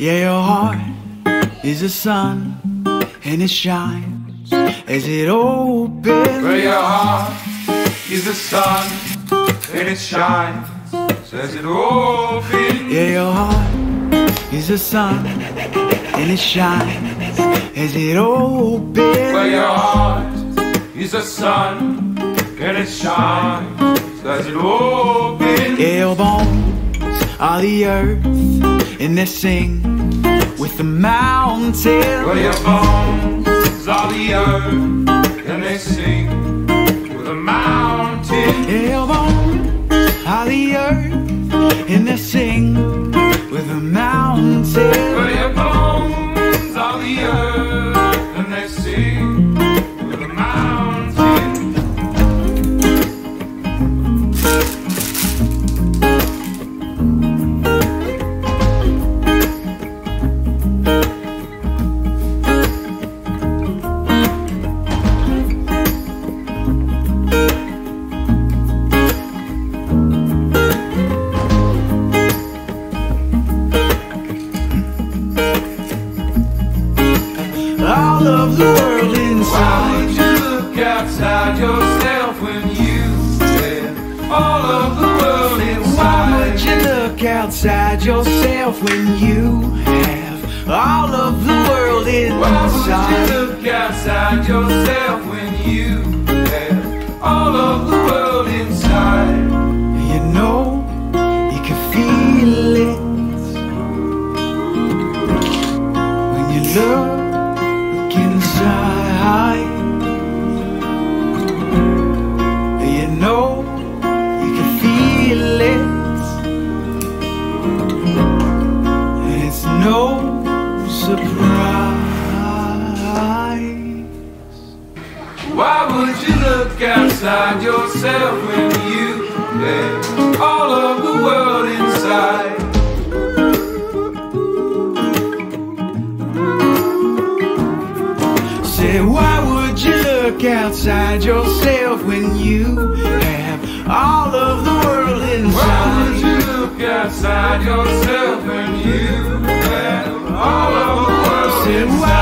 Yeah, your heart is a sun and it shines as it opens. Where your heart is the sun and it shines as it opens. Yeah, your heart is a sun and it shines as it opens. Where your heart is the sun and it shines as it opens. Yeah, your bones are the earth and they sing with the mountains. Where your bones are the earth and they sing with the mountain. Yeah, your bones are the earth and they sing All of the world Why would you look outside yourself when you had all of the world inside? Why would you look outside yourself when you have all of the world inside? Why would you look outside yourself surprise. Why would you look outside yourself when you had all of the world inside? Say, why would you look outside yourself when you have all of the world inside? Why would you look outside yourself Wow.